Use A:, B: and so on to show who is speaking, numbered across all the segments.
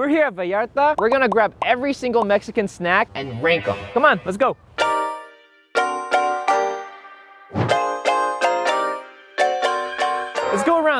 A: We're here at Vallarta. We're gonna grab every single Mexican snack and rank them. Come on, let's go.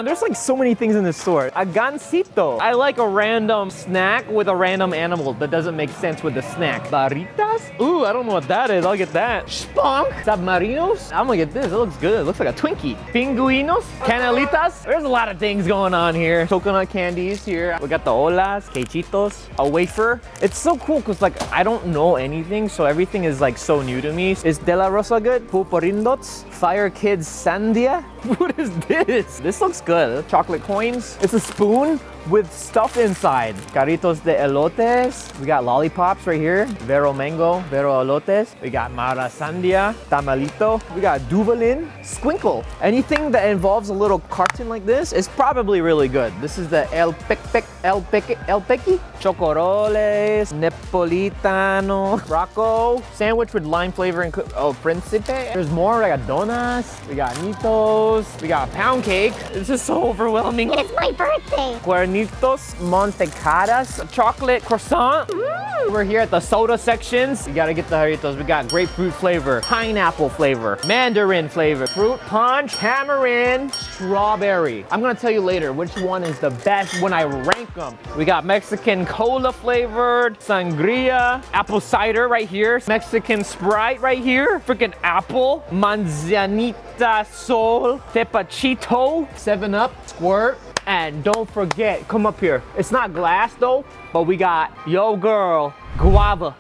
A: There's like so many things in this store. A gansito. I like a random snack with a random animal that doesn't make sense with the snack. Barritas? Ooh, I don't know what that is. I'll get that. Sponch. Submarinos? I'm gonna get this. It looks good. It looks like a Twinkie. Pinguinos? Canelitas? There's a lot of things going on here. Coconut candies here. We got the olas, quechitos, a wafer. It's so cool because like I don't know anything, so everything is like so new to me. Is De La Rosa good? Pulparindots? Fire Kids Sandia? What is this? This looks good. Chocolate coins. It's a spoon with stuff inside. Carritos de elotes. We got lollipops right here. Vero mango, Vero elotes. We got Mara sandia, tamalito. We got Duvalin, squinkle. Anything that involves a little carton like this is probably really good. This is the El Pec Pec El Pec El Pequi. Chocoroles, Napolitano, Rocco. Sandwich with lime flavor and oh, Principe. There's more. We got donuts. We got Nitos. We got pound cake. This is so overwhelming.
B: It's my birthday.
A: Cuernitos Mantecadas, chocolate croissant.
B: Mm.
A: We're here at the soda sections. You gotta get the Jarritos. We got grapefruit flavor, pineapple flavor, mandarin flavor, fruit punch, tamarind, strawberry. I'm gonna tell you later which one is the best when I rank them. We got Mexican cola flavored, sangria, apple cider right here, Mexican Sprite right here, freaking apple, manzanita sol, tepachito, 7-Up, squirt, and don't forget, come up here. It's not glass though, but we got Yo Girl Guava.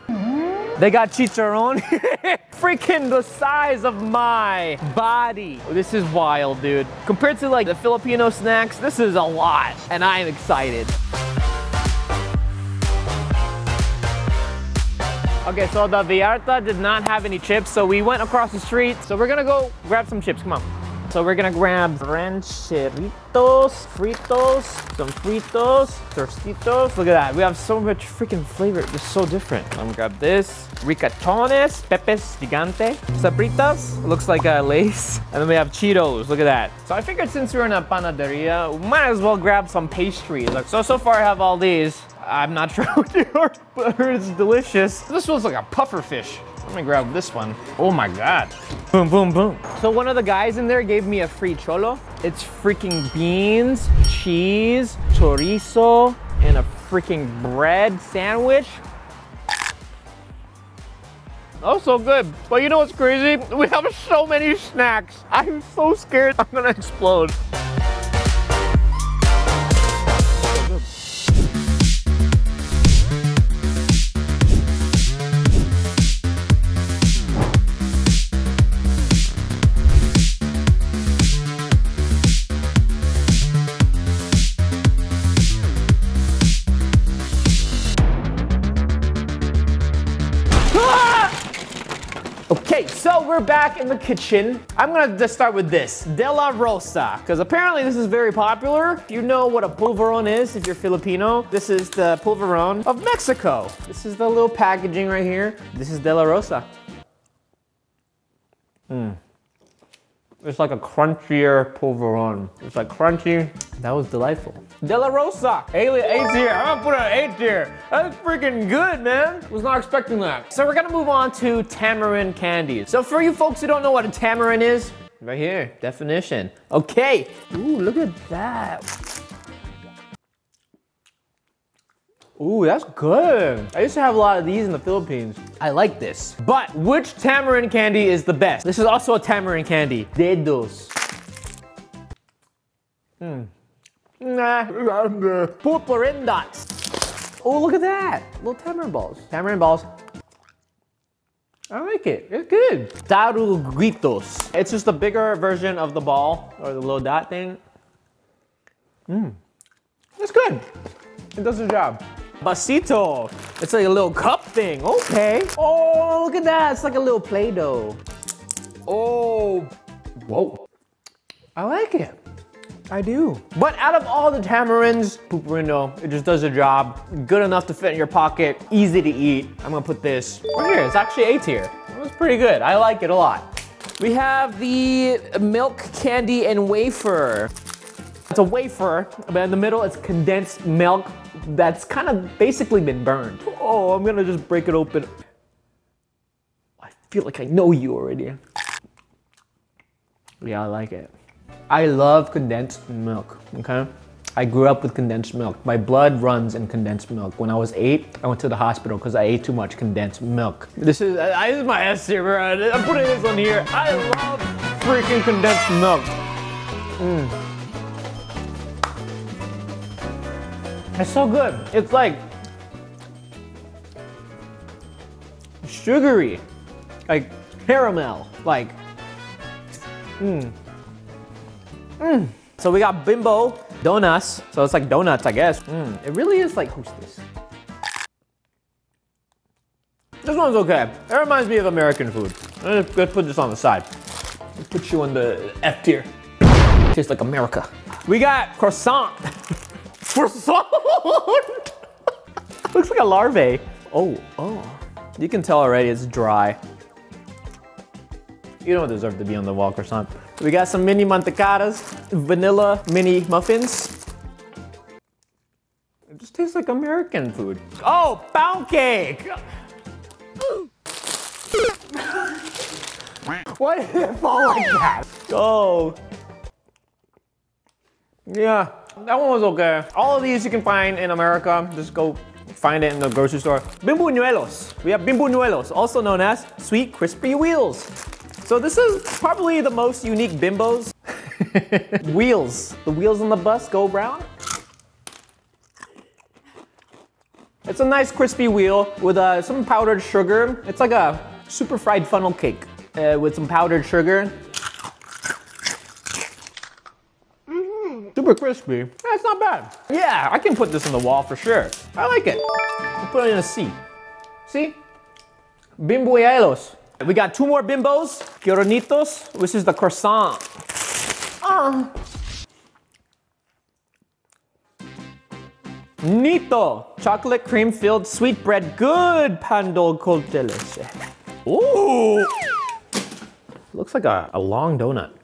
A: They got chicharron. Freaking the size of my body. This is wild, dude. Compared to like the Filipino snacks, this is a lot, and I am excited. Okay, so the Vallarta did not have any chips, so we went across the street. So we're gonna go grab some chips, come on. So we're gonna grab rancheritos, fritos, some fritos, tostitos. Look at that, we have so much freaking flavor. It's so different. I'm gonna grab this. Ricatones, Pepes Gigante, Sabritas, looks like a lace. And then we have Cheetos, look at that. So I figured since we're in a panaderia, we might as well grab some pastries. So, so far I have all these. I'm not sure what they are, but it's delicious. This feels like a puffer fish. Let me grab this one. Oh my God. Boom, boom, boom. So one of the guys in there gave me a free cholo. It's freaking beans, cheese, chorizo, and a freaking bread sandwich. Oh, so good. But you know what's crazy? We have so many snacks. I'm so scared I'm gonna explode. Okay, so we're back in the kitchen. I'm gonna just start with this, De La Rosa, because apparently this is very popular. You know what a pulveron is, if you're Filipino, this is the pulveron of Mexico. This is the little packaging right here. This is De La Rosa. Mmm. It's like a crunchier pulveron. It's like crunchy. That was delightful. De La Rosa. Haley, eight tier. I'm gonna put an eight tier. That's freaking good, man. Was not expecting that. So we're gonna move on to tamarind candies. So for you folks who don't know what a tamarind is, right here, definition. Okay. Ooh, look at that. Ooh, that's good. I used to have a lot of these in the Philippines. I like this. But which tamarind candy is the best? This is also a tamarind candy. Dedos. Hmm. Nah. Pulparindots. Oh, look at that. Little tamarind balls. Tamarind balls. I like it. It's good. Taruguitos. It's just a bigger version of the ball or the little dot thing. Mmm. It's good. It does the job. Basito. It's like a little cup thing. Okay. Oh, look at that. It's like a little Play-Doh. Oh. Whoa. I like it. I do. But out of all the tamarinds, Pulparindo, it just does the job. Good enough to fit in your pocket, easy to eat. I'm gonna put this right here. It's actually A tier. It was pretty good. I like it a lot. We have the milk candy and wafer. It's a wafer, but in the middle it's condensed milk that's kind of basically been burned. Oh, I'm gonna just break it open. I feel like I know you already. Yeah, I like it. I love condensed milk, okay? I grew up with condensed milk. My blood runs in condensed milk. When I was eight, I went to the hospital because I ate too much condensed milk. This is, I, this is my S tier, bro. I'm putting this on here. I love freaking condensed milk. Mm. It's so good. It's like sugary, like caramel, like, mmm. Mmm. So we got Bimbo donuts. So it's like donuts, I guess. Mmm. It really is like hostess. This one's okay. It reminds me of American food. Let's, put this on the side. Let's put you on the F tier. Tastes like America. We got croissant. croissant! Looks like a larvae. Oh, oh. You can tell already it's dry. You don't deserve to be on the wall croissant. We got some mini mantecadas, vanilla mini muffins. It just tastes like American food. Oh, pound cake! Why did it fall like that? Oh. Yeah, that one was okay. All of these you can find in America. Just go find it in the grocery store. Bimbuñuelos. We have Bimbuñuelos, also known as sweet crispy wheels. So this is probably the most unique bimbos. wheels. The wheels on the bus go brown. It's a nice crispy wheel with uh, some powdered sugar. It's like a super fried funnel cake uh, with some powdered sugar. Super crispy. That's not bad. Yeah, I can put this on the wall for sure. I like it. I'll put it in a C. See? Bimbuñuelos. We got two more bimbos. Quironitos, which is the croissant. Ah. Nito, chocolate cream filled sweet bread, Good pan dulce leche. Ooh. Looks like a, a long donut.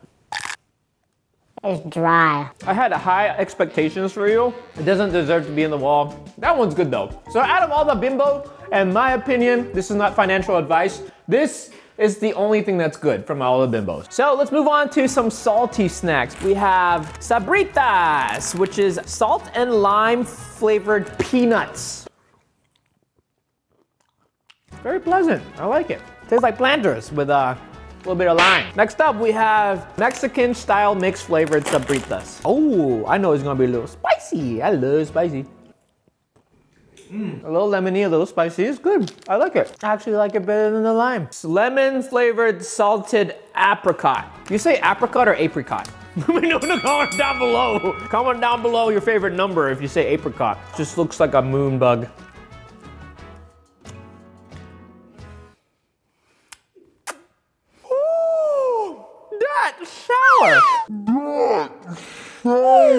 B: It's dry.
A: I had high expectations for you. It doesn't deserve to be in the wall. That one's good though. So out of all the bimbo, in my opinion, this is not financial advice. This is the only thing that's good from all the bimbos. So let's move on to some salty snacks. We have Sabritas, which is salt and lime flavored peanuts. Very pleasant, I like it. Tastes like Planters with a little bit of lime. Next up, we have Mexican style mixed flavored Sabritas. Oh, I know it's gonna be a little spicy. I love spicy. Mm. A little lemony, a little spicy. It's good. I like it. I actually like it better than the lime. It's lemon flavored salted apricot. You say apricot or apricot? Let me know in the comments down below. Comment down below your favorite number if you say apricot. Just looks like a moon bug.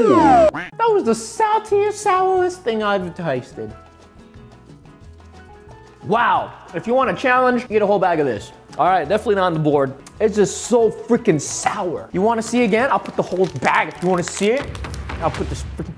A: That was the saltiest, sourest thing I've tasted. Wow, if you want a challenge, get a whole bag of this. All right, definitely not on the board. It's just so freaking sour. You wanna see again? I'll put the whole bag. If you wanna see it, I'll put this freaking...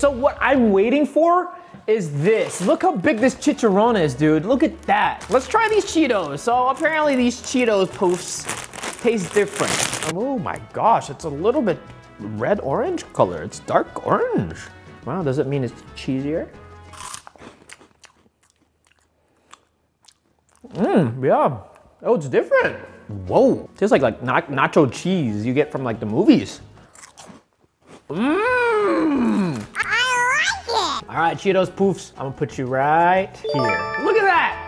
A: So what I'm waiting for is this. Look how big this chicharron is, dude. Look at that. Let's try these Cheetos. So apparently these Cheetos poofs taste different. Oh my gosh, it's a little bit red-orange color. It's dark orange. Wow, does it mean it's cheesier? Mmm, yeah. Oh, it's different. Whoa, tastes like like nacho cheese you get from like the movies. Mmm. All right, Cheetos Poofs, I'm gonna put you right here. Look at that.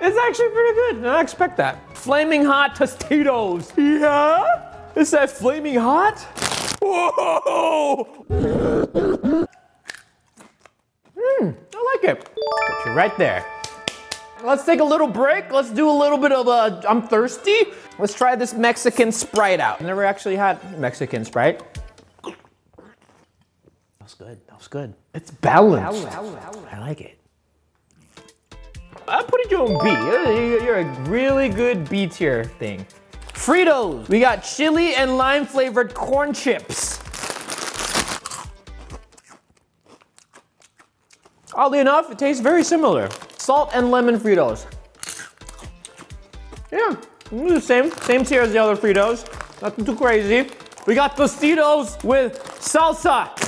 A: It's actually pretty good. I expect that. Flaming hot Tostitos. Yeah? Is that flaming hot? Whoa! Mmm, I like it. Put you right there. Let's take a little break. Let's do a little bit of a, I'm thirsty. Let's try this Mexican Sprite out. Never actually had Mexican Sprite. Was good, that was good. It's balanced. I like it. I'm putting you on B. You're a really good B tier thing. Fritos. We got chili and lime flavored corn chips. Oddly enough, it tastes very similar. Salt and lemon Fritos. Yeah, mm, the same, same tier as the other Fritos. Nothing too crazy. We got Tostitos with salsa.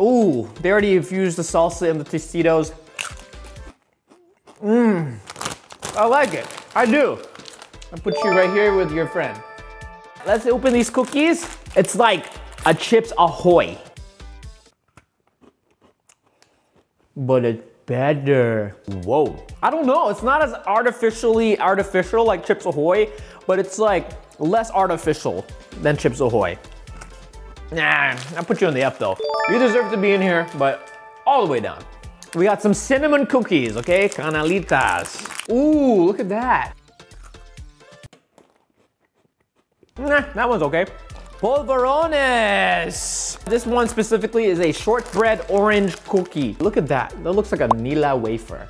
A: Ooh, they already infused the salsa in the Tostitos. Mmm, I like it. I do. I put you right here with your friend. Let's open these cookies. It's like a Chips Ahoy. But it's better. Whoa. I don't know, it's not as artificially artificial like Chips Ahoy, but it's like less artificial than Chips Ahoy. Nah, I'll put you on the F though. You deserve to be in here, but all the way down. We got some cinnamon cookies, okay? Canelitas. Ooh, look at that. Nah, that one's okay. Polvorones. This one specifically is a shortbread orange cookie. Look at that. That looks like a Nila wafer.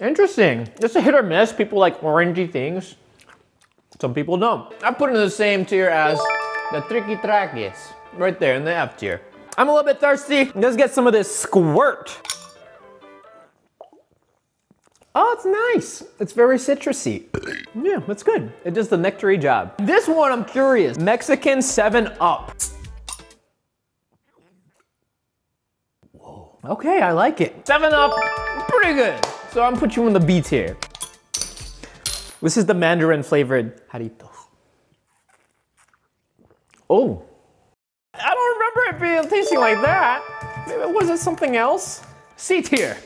A: Interesting. It's a hit or miss. People like orangey things. Some people don't. I put it in the same tier as the Tricky Trackies. Right there in the F tier. I'm a little bit thirsty. Let's get some of this squirt. Oh, it's nice. It's very citrusy. Yeah, that's good. It does the nectary job. This one, I'm curious. Mexican 7-Up. Whoa. Okay, I like it. 7-Up, pretty good. So I'm put you in the B tier. This is the mandarin flavored Jarritos. Oh. I don't remember it being tasting like that. Maybe, was it something else? C tier.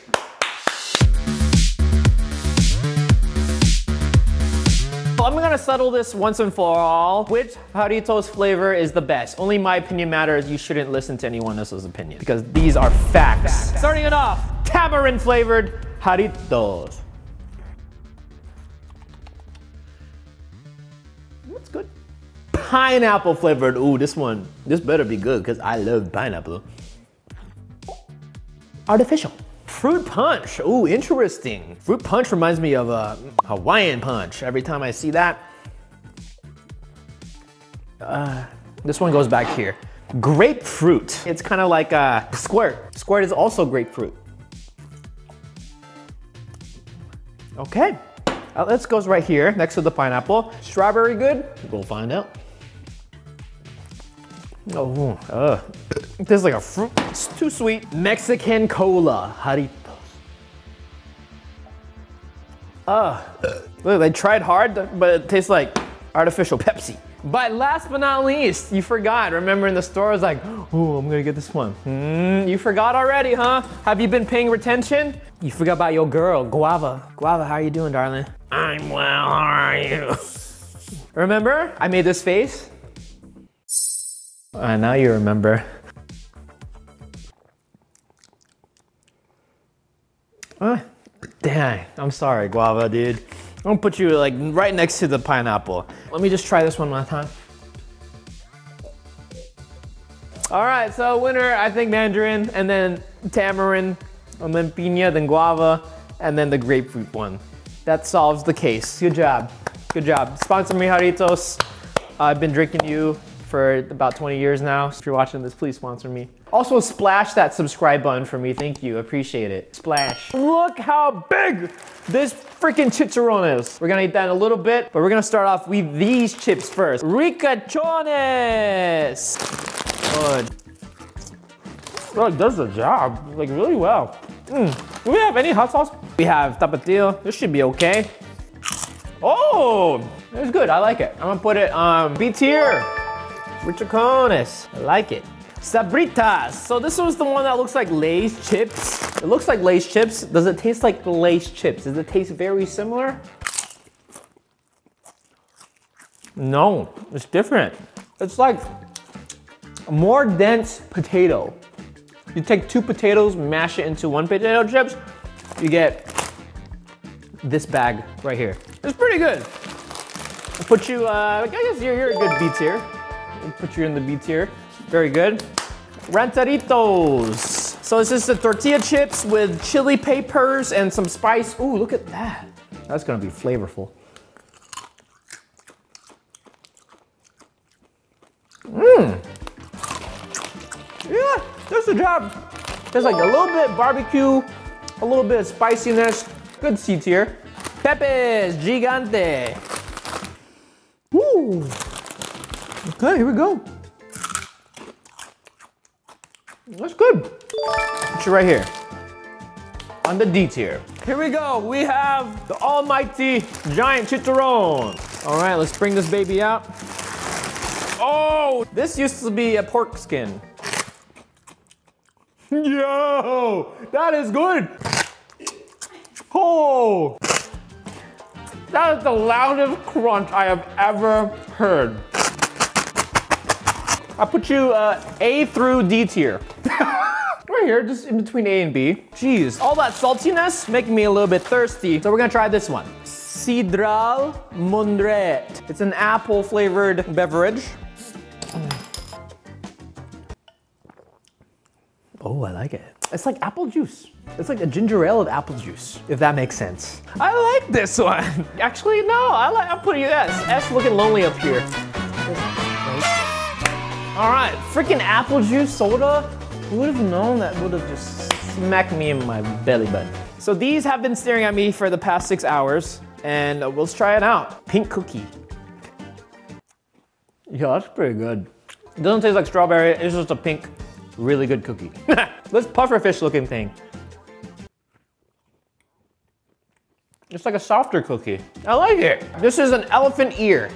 A: I'm gonna settle this once and for all. Which Jarritos flavor is the best? Only my opinion matters. You shouldn't listen to anyone else's opinion because these are facts. Starting it off, tamarind flavored Jarritos. That's good. Pineapple flavored. Ooh, this one. This better be good because I love pineapple. Artificial. Fruit punch. Ooh, interesting. Fruit punch reminds me of a Hawaiian punch. Every time I see that. Uh, this one goes back here. Grapefruit. It's kind of like a squirt. Squirt is also grapefruit. Okay. Uh, this goes right here next to the pineapple. Strawberry good? We'll find out. Oh, uh, it tastes like a fruit. It's too sweet. Mexican cola, Jarritos. Uh, look, they tried hard, but it tastes like artificial Pepsi. But last but not least, you forgot. Remember in the store, I was like, oh, I'm gonna get this one. Mm, you forgot already, huh? Have you been paying retention? You forgot about your girl, Guava. Guava, how are you doing, darling? I'm well, how are you? Remember, I made this face? Uh, now you remember. Uh, dang, I'm sorry, guava, dude. I'm gonna put you like right next to the pineapple. Let me just try this one more time. All right, so winner, I think mandarin, and then tamarind, and then piña, then guava, and then the grapefruit one. That solves the case. Good job. Good job. Sponsor me, Jarritos. I've been drinking you for about 20 years now. If you're watching this, please sponsor me. Also splash that subscribe button for me. Thank you, appreciate it. Splash. Look how big this freaking chicharron is. We're gonna eat that in a little bit, but we're gonna start off with these chips first. Ricachones. Good. Well, it does the job, like really well. Mm. Do we have any hot sauce? We have tapatio. This should be okay. Oh, it's good. I like it. I'm gonna put it on B tier. Ricachones. I like it. Sabritas. So this was the one that looks like Lay's chips. It looks like Lay's chips. Does it taste like Lay's chips? Does it taste very similar? No, it's different. It's like a more dense potato. You take two potatoes, mash it into one potato chips, you get this bag right here. It's pretty good. I'll put you, uh, I guess you're, you're a good B tier. Put you in the B tier. Very good. Rancheritos. So this is the tortilla chips with chili peppers and some spice. Ooh, look at that. That's gonna be flavorful. Mmm. Yeah, that's the job. There's like a little bit barbecue, a little bit of spiciness. Good C tier. Pepe's Gigante. Ooh. Okay, here we go. That's good. Put you right here. On the D tier. Here we go. We have the almighty giant chicharron. All right, let's bring this baby out. Oh, this used to be a pork skin. Yo, that is good. Oh, that is the loudest crunch I have ever heard. I put you uh, A through D tier. right here, just in between A and B. Jeez, all that saltiness making me a little bit thirsty. So we're gonna try this one. Sidral Mundet. It's an apple flavored beverage. Oh, I like it. It's like apple juice. It's like a ginger ale of apple juice, if that makes sense. I like this one. Actually, no, I like, I'm putting it S. S looking lonely up here. All right, freaking apple juice soda. Who would have known that would have just smacked me in my belly button? So these have been staring at me for the past six hours, and uh, let's try it out. Pink cookie. Yeah, that's pretty good. It doesn't taste like strawberry, it's just a pink, really good cookie. this pufferfish looking thing. It's like a softer cookie. I like it. This is an elephant ear.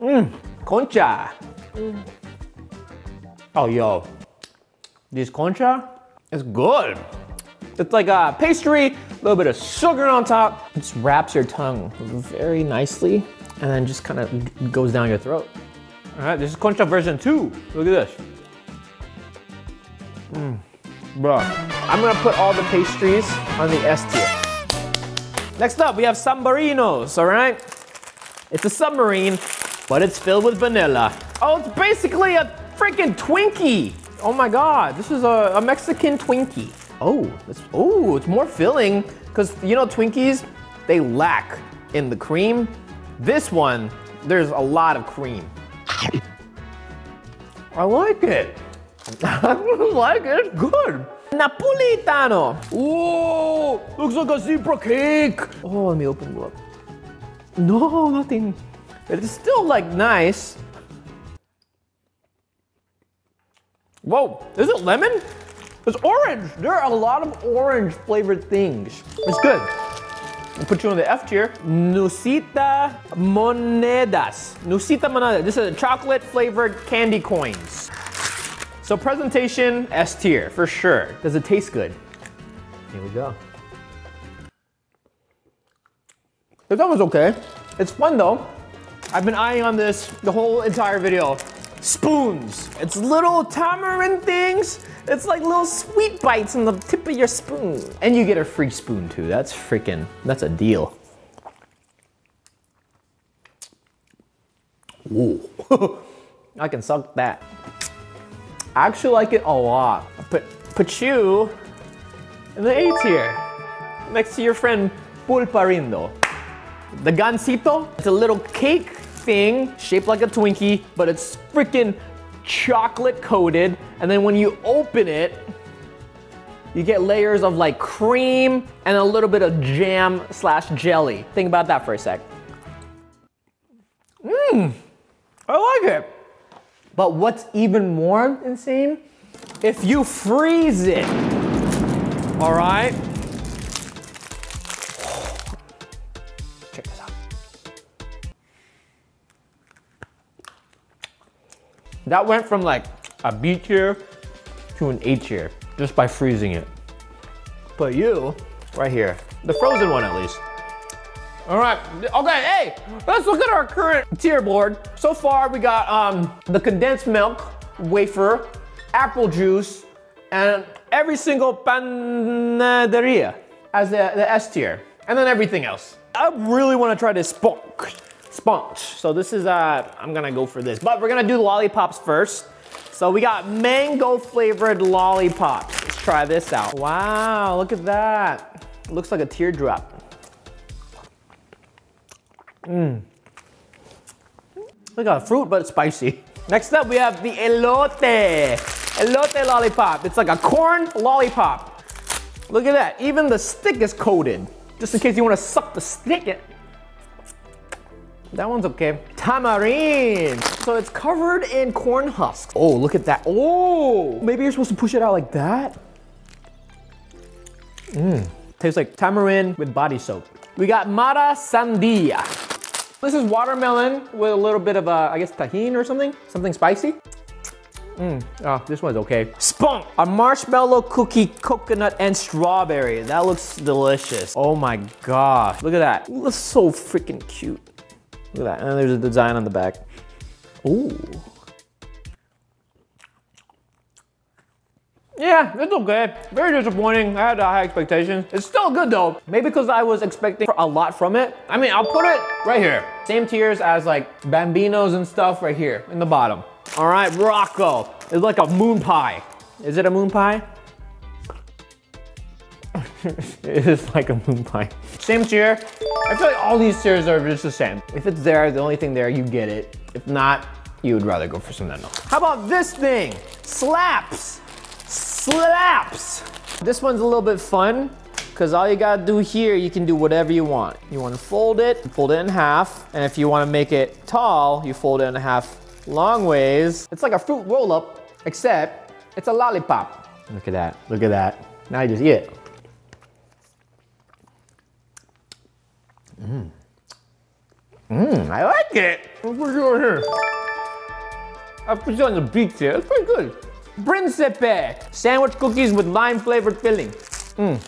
A: Mmm, concha. Mm. Oh, yo. This concha is good. It's like a pastry, a little bit of sugar on top. It just wraps your tongue very nicely and then just kind of goes down your throat. All right, this is concha version two. Look at this. Bro. I'm gonna put all the pastries on the S tier. Next up, we have Submarinos, all right? It's a submarine, but it's filled with vanilla. Oh, it's basically a freaking Twinkie. Oh my God, this is a, a Mexican Twinkie. Oh, it's, oh, it's more filling, because you know Twinkies, they lack in the cream. This one, there's a lot of cream. I like it. I like it, it's good. Napolitano. Whoa, looks like a zebra cake. Oh, let me open it up. No, nothing. It's still like nice. Whoa, is it lemon? It's orange. There are a lot of orange flavored things. It's good. I'll put you on the F tier. Nucita Monedas. Nucita Monedas. This is a chocolate flavored candy coins. So presentation, S tier, for sure. Does it taste good? Here we go. This one was okay. It's fun though. I've been eyeing on this the whole entire video. Spoons. It's little tamarind things. It's like little sweet bites on the tip of your spoon. And you get a free spoon too. That's freaking, that's a deal. Ooh. I can suck that. I actually like it a lot. I put, put you in the A tier, next to your friend Pulparindo. The gansito, it's a little cake thing shaped like a Twinkie, but it's freaking chocolate coated. And then when you open it, you get layers of like cream and a little bit of jam slash jelly. Think about that for a sec. Mmm, I like it. But what's even more insane? If you freeze it, all right? That went from like a B tier to an A tier just by freezing it. But you, right here, the frozen one at least. All right, okay, hey, let's look at our current tier board. So far, we got um, the condensed milk, wafer, apple juice, and every single panaderia as the, the S tier, and then everything else. I really wanna try this Sponch, sponge. So this is, uh, I'm gonna go for this, but we're gonna do lollipops first. So we got mango flavored lollipops. Let's try this out. Wow, look at that. looks like a teardrop. Mmm. Look at fruit, but spicy. Next up, we have the elote. Elote lollipop. It's like a corn lollipop. Look at that. Even the stick is coated. Just in case you want to suck the stick. That one's okay. Tamarind. So it's covered in corn husks. Oh, look at that. Oh, maybe you're supposed to push it out like that. Mmm. Tastes like tamarind with body soap. We got Mara Sandia. This is watermelon with a little bit of, uh, I guess, Tajín or something. Something spicy. Mmm, oh, this one's okay. Sponch, a marshmallow cookie, coconut, and strawberry. That looks delicious. Oh my gosh, look at that. Looks so freaking cute. Look at that, and there's a design on the back. Ooh. Yeah, it's okay. Very disappointing. I had high expectations. It's still good though. Maybe because I was expecting a lot from it. I mean, I'll put it right here. Same tiers as like Bambinos and stuff right here in the bottom. All right, Rocco. It's like a moon pie. Is it a moon pie? it is like a moon pie. Same tier. I feel like all these tiers are just the same. If it's there, the only thing there, you get it. If not, you would rather go for something else. How about this thing? Slaps slaps. This one's a little bit fun because all you gotta do here, you can do whatever you want. You wanna fold it, fold it in half, and if you wanna make it tall, you fold it in half long ways. It's like a fruit roll up, except it's a lollipop. Look at that, look at that. Now you just eat it. Mmm. Mmm, I like it. I'll put you on here. I'll put you on the beach here. It's pretty good. Principe! Sandwich cookies with lime flavored filling. Mm.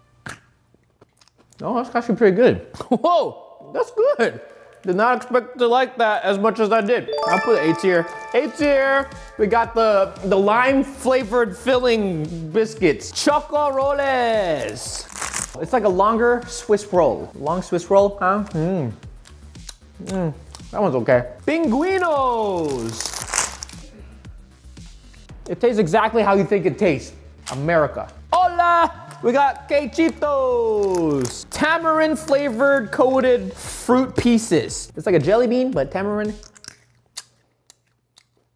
A: Oh, that's actually pretty good. Whoa, that's good. Did not expect to like that as much as I did. I'll put A tier. A tier, we got the, the lime flavored filling biscuits. Choco roles. It's like a longer Swiss roll. Long Swiss roll, huh? Mmm. Mmm, that one's okay. Pinguinos. It tastes exactly how you think it tastes. America. Hola! We got quechitos. Tamarind flavored coated fruit pieces. It's like a jelly bean, but tamarind.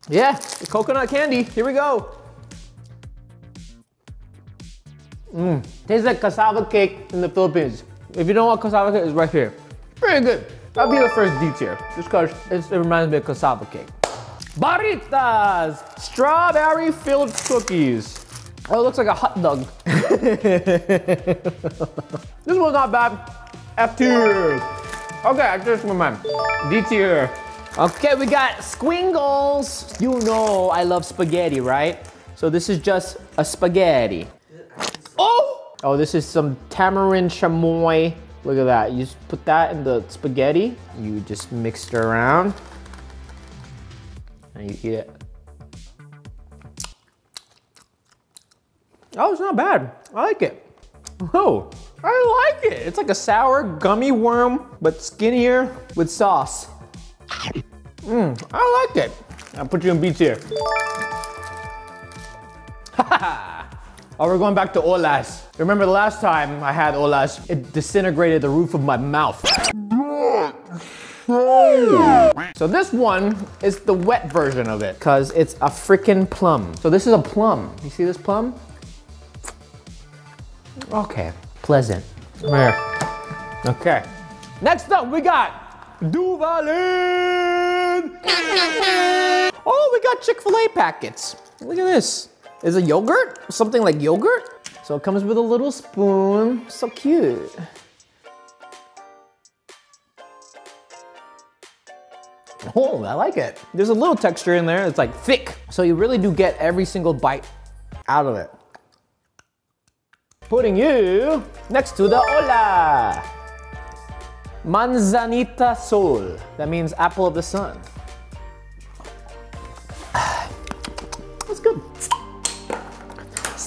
A: Yeah, coconut candy. Here we go. Mmm. Tastes like cassava cake in the Philippines. If you don't know what cassava cake is, right here. Pretty good. That'll be the first D tier, just because it reminds me of cassava cake. Barritas! strawberry filled cookies. Oh, it looks like a hot dog. this one's not bad. F tier. Okay, I just remember. D tier. Okay, we got Skwinkles. You know I love spaghetti, right? So this is just a spaghetti. Oh! Oh, this is some tamarind chamoy. Look at that. You just put that in the spaghetti. You just mix it around and you eat it. Oh, it's not bad. I like it. Oh, I like it. It's like a sour gummy worm, but skinnier with sauce. Mmm, I like it. I'll put you in B tier. oh, we're going back to Olas. Remember the last time I had Olas, it disintegrated the roof of my mouth. So this one is the wet version of it because it's a freaking plum. So this is a plum. You see this plum? Okay, pleasant. Okay. Next up, we got Duvalin. Oh, we got Chick-fil-A packets. Look at this. Is it yogurt? Something like yogurt? So it comes with a little spoon. So cute. Oh, I like it. There's a little texture in there. It's like thick. So you really do get every single bite out of it. Putting you next to the Ola. Manzanita Sol. That means apple of the sun.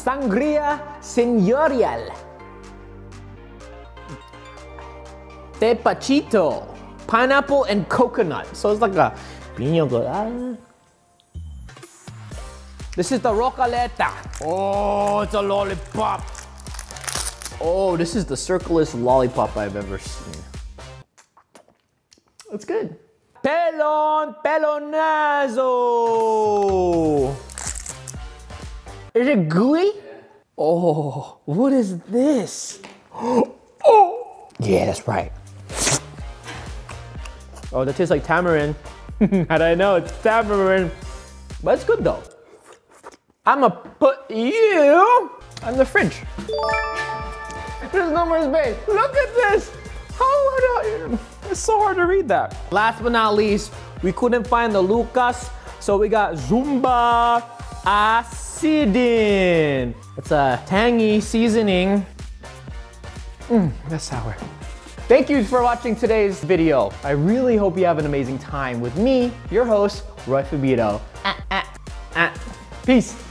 A: Sangria Señorial. Tepachito pineapple and coconut. So it's like a piña colada. Ah. This is the rocaleta. Oh, it's a lollipop. Oh, this is the circlest lollipop I've ever seen. It's good. Pelon Pelonazo. Is it gooey? Oh, what is this? Oh, yeah, that's right. Oh, that tastes like tamarind. How do I know it's tamarind? But it's good though. I'ma put you on the fridge. There's no more space. Look at this. How would I? It's so hard to read that. Last but not least, we couldn't find the Lucas, so we got Zumba Acidin. It's a tangy seasoning. Mmm, that's sour. Thank you for watching today's video. I really hope you have an amazing time with me, your host, Roi Fabito. Ah, ah, ah. Peace.